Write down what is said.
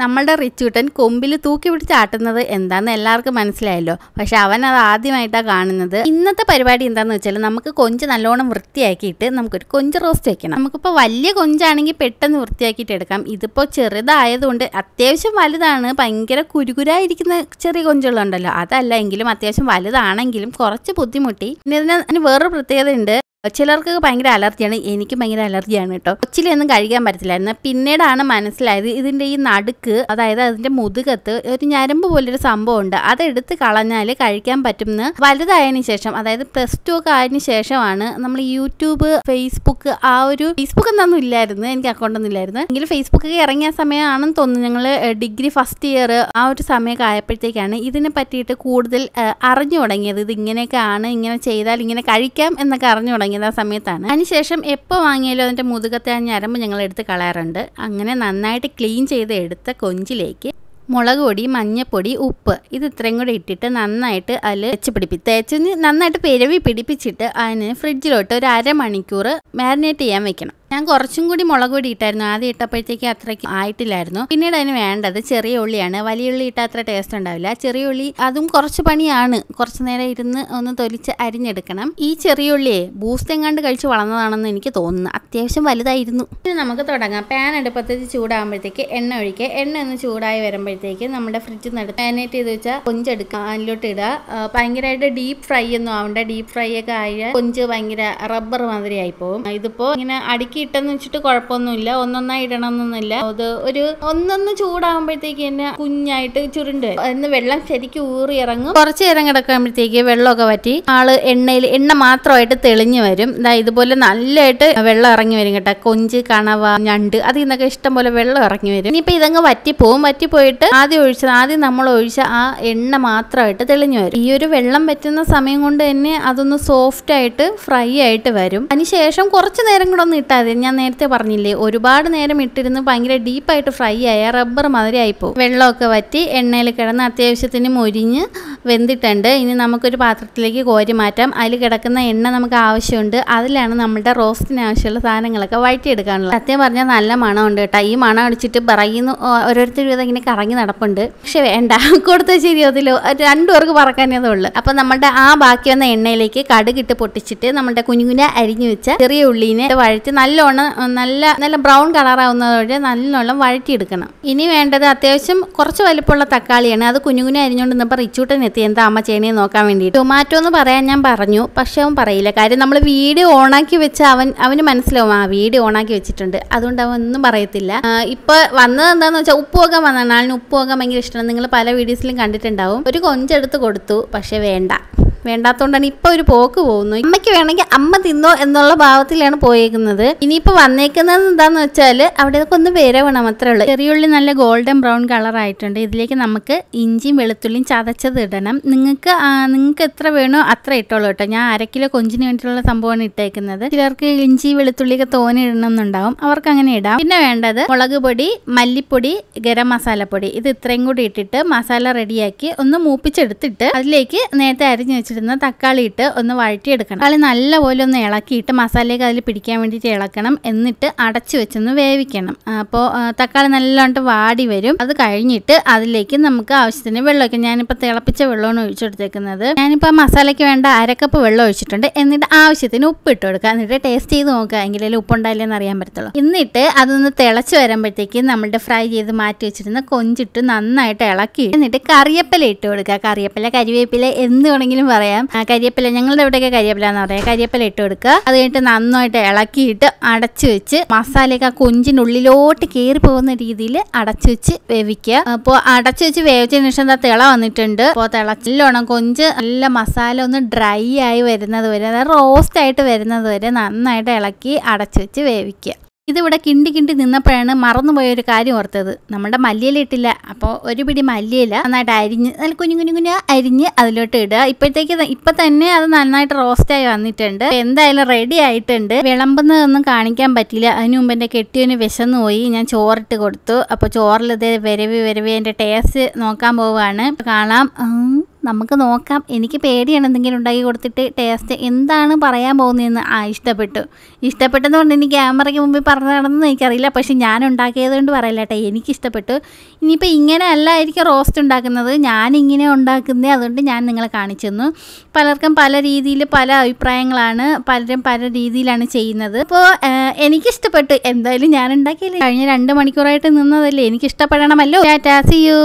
നമ്മളുടെ റിച്ചൂട്ടൻ കൊമ്പിൽ തൂക്കി പിടിച്ച് ആട്ടുന്നത് എന്താന്ന് എല്ലാവർക്കും മനസ്സിലായല്ലോ. പക്ഷെ അവൻ അത് ആദ്യമായിട്ടാണ് കാണുന്നത്. ഇന്നത്തെ പരിപാടി എന്താന്ന് വെച്ചാൽ നമുക്ക് കൊഞ്ച് നല്ലോണം വൃത്തിയാക്കിയിട്ട് നമുക്കൊരു കൊഞ്ച് റോസ്റ്റ് വെക്കണം. നമുക്കിപ്പോൾ വലിയ കൊഞ്ചാണെങ്കിൽ പെട്ടെന്ന് വൃത്തിയാക്കിയിട്ട് എടുക്കാം. ഇതിപ്പോൾ ചെറുതായതുകൊണ്ട് അത്യാവശ്യം വലുതാണ്. ഭയങ്കര കുരുകുരായിരിക്കുന്ന ചെറിയ കൊഞ്ചുകളുണ്ടല്ലോ. അതല്ല എങ്കിലും അത്യാവശ്യം വലുതാണെങ്കിലും കുറച്ച് ബുദ്ധിമുട്ടി. പിന്നെ ഇതിന് വേറൊരു പ്രത്യേകത ഉണ്ട്. ചിലർക്ക് ഭയങ്കര അലർജിയാണ് എനിക്കും ഭയങ്കര അലർജിയാണ് കേട്ടോ. കൊച്ചിലൊന്നും കഴിക്കാൻ പറ്റത്തില്ലായിരുന്നു. പിന്നീടാണ് മനസ്സിലായത് ഇതിന്റെ ഈ നടുക്ക് അതായത് അതിന്റെ മുതുകത്ത് ഒരു ഞരമ്പ് പോലൊരു സംഭവം ഉണ്ട് അതെടുത്ത് കളഞ്ഞാൽ കഴിക്കാൻ പറ്റുമെന്ന് വലുതായതിനു ശേഷം അതായത് പ്ലസ് ടു ഒക്കെ ആയതിനു ശേഷമാണ് നമ്മൾ യൂട്യൂബ് ഫേസ്ബുക്ക് ആ ഒരു ഫേസ്ബുക്ക് എന്നൊന്നും ഇല്ലായിരുന്നു എനിക്ക് അക്കൗണ്ടൊന്നും ഇല്ലായിരുന്നു. എങ്കിലും ഫേസ്ബുക്കൊക്കെ ഇറങ്ങിയ സമയമാണെന്ന് തോന്നുന്നു ഞങ്ങൾ ഡിഗ്രി ഫസ്റ്റ് ഇയർ ആ ഒരു സമയമൊക്കെ ആയപ്പോഴത്തേക്കാണ് ഇതിനെ പറ്റിയിട്ട് കൂടുതൽ അറിഞ്ഞു തുടങ്ങിയത്. ഇത് ഇങ്ങനെയൊക്കെ ആണ് ഇങ്ങനെ ചെയ്താൽ ഇങ്ങനെ കഴിക്കാം എന്നൊക്കെ അറിഞ്ഞു തുടങ്ങിയത് ആ സമയത്താണ്. അതിനുശേഷം എപ്പോൾ വാങ്ങിയാലും അതിന്റെ മുതുകത്തെ ആ ഞരമ്പ് ഞങ്ങൾ എടുത്ത് കളയാറുണ്ട്. അങ്ങനെ നന്നായിട്ട് ക്ലീൻ ചെയ്ത് എടുത്ത കൊഞ്ചിലേക്ക് മുളക് പൊടി മഞ്ഞപ്പൊടി ഉപ്പ് ഇത് ഇത്രയും കൂടി ഇട്ടിട്ട് നന്നായിട്ട് അതിൽ വെച്ച് പിടിപ്പി തേച്ച് നന്നായിട്ട് പെരവി പിടിപ്പിച്ചിട്ട് അതിന് ഫ്രിഡ്ജിലോട്ട് ഒരു അരമണിക്കൂർ മാരിനേറ്റ് ചെയ്യാൻ വെക്കണം. ഞാൻ കുറച്ചും കൂടി മുളക് പൊടി ഇട്ടായിരുന്നു. ആദ്യം ഇട്ടപ്പോഴത്തേക്ക് അത്രയ്ക്ക് ആയിട്ടില്ലായിരുന്നു. പിന്നീട് അതിന് വേണ്ടത് ചെറിയ ഉള്ളിയാണ്. വലിയ ഉള്ളി ഇട്ടാൽ അത്ര ടേസ്റ്റ് ഉണ്ടാവില്ല. ചെറിയ ഉള്ളി അതും കുറച്ച് പണിയാണ്. കുറച്ച് നേരം ഇരുന്ന് ഒന്ന് തൊലിച്ച് അരിഞ്ഞെടുക്കണം. ഈ ചെറിയ ഉള്ളിയെ ബൂസ്റ്റ് എങ്ങാണ്ട് കഴിച്ച് വളർന്നതാണെന്ന് എനിക്ക് തോന്നുന്നു. അത്യാവശ്യം വലുതായിരുന്നു. ഇനി നമുക്ക് തുടങ്ങാം. പാൻ അടുപ്പത്തേക്ക് ചൂടാകുമ്പോഴത്തേക്ക് എണ്ണ ഒഴിക്കുക. എണ്ണ ഒന്ന് ചൂടായി വരുമ്പോഴത്തേക്ക് നമ്മുടെ ഫ്രിഡ്ജിൽ നിന്ന് എടുത്ത് മാരിനേറ്റ് ചെയ്ത് വെച്ചാൽ കൊഞ്ചെടുക്കുക. അതിലോട്ട് ഇടുക. ഭയങ്കരമായിട്ട് ഡീപ്പ് ഫ്രൈ ഒന്നും ആവണ്ട. ഡീപ്പ് ഫ്രൈ ഒക്കെ ആയ കൊഞ്ച് ഭയങ്കര റബ്ബർ മാതിരി ആയി പോകും. ഇതിപ്പോ ഇങ്ങനെ അടുക്കി ഇട്ടെന്ന് വെച്ചിട്ട് കുഴപ്പമൊന്നുമില്ല. ഒന്നൊന്നായി ഇടണമെന്നൊന്നുമില്ല. അത് ഒരു ഒന്നൊന്ന് ചൂടാകുമ്പോഴത്തേക്ക് തന്നെ കുഞ്ഞായിട്ട് ചുരുണ്ട്. എന്ന് വെള്ളം ശരിക്കും ഊറി ഇറങ്ങും. കുറച്ച് നേരം കിടക്കുമ്പോഴത്തേക്ക് വെള്ളമൊക്കെ പറ്റി ആൾ എണ്ണയിൽ എണ്ണ മാത്രമായിട്ട് തെളിഞ്ഞു വരും. ഇതാ ഇതുപോലെ നല്ലതായിട്ട് വെള്ളം ഇറങ്ങി വരും കേട്ടോ. കൊഞ്ച് കണവ ഞണ്ട് അതിൽ നിന്നൊക്കെ ഇഷ്ടം പോലെ വെള്ളം ഇറങ്ങി വരും. ഇനിയിപ്പോൾ ഇതങ്ങ് വറ്റി പോയിട്ട് ആദ്യം ഒഴിച്ചത് ആദ്യം നമ്മൾ ഒഴിച്ച ആ എണ്ണ മാത്രമായിട്ട് തെളിഞ്ഞു വരും. ഈ ഒരു വെള്ളം പറ്റുന്ന സമയം കൊണ്ട് തന്നെ അതൊന്ന് സോഫ്റ്റ് ആയിട്ട് ഫ്രൈ ആയിട്ട് വരും. അതിനുശേഷം കുറച്ച് നേരം കൂടെ ഒന്ന് ഇട്ടാൽ മതി ഞാൻ നേരത്തെ പറഞ്ഞില്ലേ ഒരുപാട് നേരം ഇട്ടിരുന്ന് ഭയങ്കര ഡീപ്പായിട്ട് ഫ്രൈ ആയ റബ്ബർ മാതിരി ആയിപ്പോവും. വെള്ളമൊക്കെ വറ്റി എണ്ണയിൽ കിടന്ന് അത്യാവശ്യത്തിന് മൊരിഞ്ഞ് വെന്തിട്ടുണ്ട്. ഇനി നമുക്കൊരു പാത്രത്തിലേക്ക് കോരി മാറ്റാം. അതിൽ കിടക്കുന്ന എണ്ണ നമുക്ക് ആവശ്യമുണ്ട്. അതിലാണ് നമ്മുടെ റോസ്റ്റിന് ആവശ്യമുള്ള സാധനങ്ങളൊക്കെ വഴറ്റിയെടുക്കാനുള്ളത്. സത്യം പറഞ്ഞാൽ നല്ല മണമുണ്ട് കേട്ടോ. ഈ മണം അടിച്ചിട്ട് പറയുന്നു ഓരോരുത്തരും ഇങ്ങനെ കറങ്ങി നടപ്പുണ്ട്. പക്ഷെ വേണ്ട കൊടുത്ത ശരിയാവത്തില്ലോ രണ്ടു പേർക്ക് പറക്കാനേ ഉള്ളൂ അപ്പൊ നമ്മുടെ ആ ബാക്കി വന്ന എണ്ണയിലേക്ക് കടുകിട്ട് പൊട്ടിച്ചിട്ട് നമ്മുടെ കുഞ്ഞുകുഞ്ഞ അരിഞ്ഞു വെച്ച ചെറിയ ഉള്ളീനെ വഴറ്റി നല്ലോണം നല്ല നല്ല ബ്രൗൺ കളറാവുന്നതോടെ നല്ലോണം വഴറ്റിയെടുക്കണം. ഇനി വേണ്ടത് അത്യാവശ്യം കുറച്ച് വലിപ്പമുള്ള തക്കാളിയാണ്. അത് കുഞ്ഞു കുഞ്ഞു അരിഞ്ഞുകൊണ്ട് നിന്നപ്പോൾ റിച്ചൂട്ടൻ എത്തി. എന്താ അമ്മ ചേനയെ നോക്കാൻ വേണ്ടിയിട്ട്. ടൊമാറ്റോ എന്ന് പറയാൻ ഞാൻ പറഞ്ഞു പക്ഷെ അവൻ പറയില്ല. കാര്യം നമ്മൾ വീഡിയോ ഓണാക്കി വെച്ച അവൻ അവന് മനസ്സിലാവും ആ വീഡിയോ ഓണാക്കി വെച്ചിട്ടുണ്ട്. അതുകൊണ്ട് അവൻ ഒന്നും പറയത്തില്ല. ഇപ്പോൾ ഇപ്പൊ വന്നത് എന്താന്ന് വെച്ചാൽ ഉപ്പ് പോകാൻ വന്നതാണ്. ആളിന് ഉപ്പ് പോകാൻ ഭയങ്കര ഇഷ്ടമാണ്. നിങ്ങൾ പല വീഡിയോസിലും കണ്ടിട്ടുണ്ടാവും. ഒരു കൊഞ്ചെടുത്ത് കൊടുത്തു പക്ഷെ വേണ്ട. വേണ്ടാത്തോണ്ടാണ് ഇപ്പൊ ഒരു പോക്ക് പോകുന്നു അമ്മയ്ക്ക് വേണമെങ്കിൽ അമ്മ തിന്നോ എന്നുള്ള ഭാവത്തിലാണ് പോയേക്കുന്നത്. ഇനിയിപ്പോ വന്നേക്കുന്നത് എന്താന്ന് വെച്ചാൽ അവിടെയൊക്കെ ഒന്ന് വേരവണം അത്രേ ഉള്ളൂ. ചെറിയുള്ളി നല്ല ഗോൾഡൻ ബ്രൗൺ കളർ ആയിട്ടുണ്ട്. ഇതിലേക്ക് നമുക്ക് ഇഞ്ചിയും വെളുത്തുള്ളിയും ചതച്ചത് ഇടണം. നിങ്ങൾക്ക് നിങ്ങൾക്ക് എത്ര വേണോ അത്ര ഇട്ടോളൂ കേട്ടോ. ഞാൻ അരക്കിലോ കിലോ കൊഞ്ചിന് വേണ്ടിയിട്ടുള്ള സംഭവമാണ് ഇട്ടേക്കുന്നത്. ചിലർക്ക് ഇഞ്ചി വെളുത്തുള്ളിയൊക്കെ ഇടണം എന്നുണ്ടാവും അവർക്ക് അങ്ങനെ ഇടാം. പിന്നെ വേണ്ടത് മുളക് പൊടി മല്ലിപ്പൊടി ഗരം മസാലപ്പൊടി. ഇത് ഇത്രയും കൂടി ഇട്ടിട്ട് മസാല റെഡിയാക്കി ഒന്ന് മൂപ്പിച്ചെടുത്തിട്ട് അതിലേക്ക് നേരത്തെ അരിഞ്ഞു വെച്ചിരുന്ന തക്കാളി ഇട്ട് ഒന്ന് വഴറ്റിയെടുക്കണം. തക്കാളി നല്ലപോലെ ഒന്ന് ഇളക്കിയിട്ട് മസാലയൊക്കെ അതിൽ പിടിക്കാൻ വേണ്ടിയിട്ട് ഇളക്കണം. എന്നിട്ട് അടച്ചു വെച്ചൊന്ന് വേവിക്കണം. അപ്പോൾ തക്കാളി നല്ലോണം വാടി വരും. അത് കഴിഞ്ഞിട്ട് അതിലേക്ക് നമുക്ക് ആവശ്യത്തിന് വെള്ളം ഒഴിക്കാം ഞാനിപ്പോൾ തിളപ്പിച്ച വെള്ളമാണ് ഒഴിച്ചെടുത്തേക്കുന്നത് ഞാനിപ്പോൾ ആ മസാലയ്ക്ക് വേണ്ട അരക്കപ്പ് വെള്ളം ഒഴിച്ചിട്ടുണ്ട്. എന്നിട്ട് ആവശ്യത്തിന് ഉപ്പ് ഇട്ട് കൊടുക്കുക. എന്നിട്ട് ടേസ്റ്റ് ചെയ്ത് നോക്കുക. എങ്കിലും എങ്കിലേ ഉപ്പുണ്ടായില്ലെന്ന് അറിയാൻ പറ്റത്തുള്ളൂ. എന്നിട്ട് അതൊന്ന് തിളച്ച് വരുമ്പോഴത്തേക്ക് നമ്മളുടെ ഫ്രൈ ചെയ്ത് മാറ്റി വെച്ചിരുന്ന കൊഞ്ചിട്ട് നന്നായിട്ട് ഇളക്കി. എന്നിട്ട് കറിയപ്പല ഇട്ട് കൊടുക്കുക. കറിയപ്പല കരിവേപ്പില എന്ത് വേണമെങ്കിലും ആ, കരിയപ്പില ഞങ്ങളുടെ ഇവിടെയൊക്കെ കരിയപ്പില എന്ന് പറയാം. കരിയപ്പില ഇട്ട് കൊടുക്കുക. അത് കഴിഞ്ഞിട്ട് നന്നായിട്ട് ഇളക്കിയിട്ട് അടച്ചു വെച്ച് മസാലയൊക്കെ ആ കൊഞ്ചിനുള്ളിലോട്ട് കയറി പോകുന്ന രീതിയിൽ അടച്ചു വെച്ച് വേവിക്കുക. അപ്പോൾ അടച്ചു വെച്ച് വേവിച്ചതിന് ശേഷം എന്താ തിള വന്നിട്ടുണ്ട്. അപ്പോൾ തിളച്ചില്ലോണം കൊഞ്ച് നല്ല മസാല ഒന്ന് ഡ്രൈ ആയി വരുന്നത് വരെ അതായത് റോസ്റ്റ് ആയിട്ട് വരുന്നത് വരെ നന്നായിട്ട് ഇളക്കി അടച്ചു വെച്ച് വേവിക്കുക. ഇതിവിടെ കിണ്ടി കിണ്ടി നിന്നപ്പോഴാണ് മറന്നുപോയ ഒരു കാര്യം ഓർത്തത്. നമ്മുടെ മല്ലിയില ഇട്ടില്ല അപ്പോൾ ഒരു പിടി മല്ലിയില നന്നായിട്ട് അരിഞ്ഞ് നല്ല കുഞ്ഞു കുഞ്ഞു കുഞ്ഞു അരിഞ്ഞ് അതിലോട്ട് ഇടുക. ഇപ്പോഴത്തേക്ക് ഇപ്പം തന്നെ അത് നന്നായിട്ട് റോസ്റ്റായി വന്നിട്ടുണ്ട്. എന്തായാലും റെഡി ആയിട്ടുണ്ട്. വിളമ്പുന്നതൊന്നും കാണിക്കാൻ പറ്റില്ല അതിന് മുമ്പ് എന്റെ കെട്ടിയവന് വിശന്നു പോയി. ഞാൻ ചോറിട്ട് കൊടുത്തു. അപ്പോൾ ചോറിൽ വരവി വരവി. എന്റെ ടേസ്റ്റ് നോക്കാൻ പോവുകയാണ്. കാണാം. നമുക്ക് നോക്കാം. എനിക്ക് പേടിയാണ് എന്തെങ്കിലും ഉണ്ടാക്കി കൊടുത്തിട്ട് ടേസ്റ്റ് എന്താണ് പറയാൻ പോകുന്നതെന്ന്. ആ ഇഷ്ടപ്പെട്ടു. ഇഷ്ടപ്പെട്ടെന്ന് കൊണ്ട് എനിക്ക് ക്യാമറയ്ക്ക് മുമ്പിൽ പറഞ്ഞു നടന്നെന്ന് എനിക്കറിയില്ല. പക്ഷേ ഞാൻ ഉണ്ടാക്കിയത് കൊണ്ട് പറയില്ല കേട്ടോ. എനിക്കിഷ്ടപ്പെട്ടു ഇനിയിപ്പോൾ ഇങ്ങനെ അല്ലായിരിക്കും റോസ്റ്റ് ഉണ്ടാക്കുന്നത്. ഞാനിങ്ങനെ ഉണ്ടാക്കുന്നേ. അതുകൊണ്ട് ഞാൻ നിങ്ങളെ കാണിച്ചു തന്നു. പലർക്കും പല രീതിയിൽ പല അഭിപ്രായങ്ങളാണ്. പലരും പല രീതിയിലാണ് ചെയ്യുന്നത്. അപ്പോൾ എനിക്കിഷ്ടപ്പെട്ടു. എന്തായാലും ഞാൻ ഉണ്ടാക്കിയില്ല? കഴിഞ്ഞ രണ്ട് മണിക്കൂറായിട്ട് നിന്നതല്ലേ. എനിക്കിഷ്ടപ്പെടണമല്ലോ. Tata see you.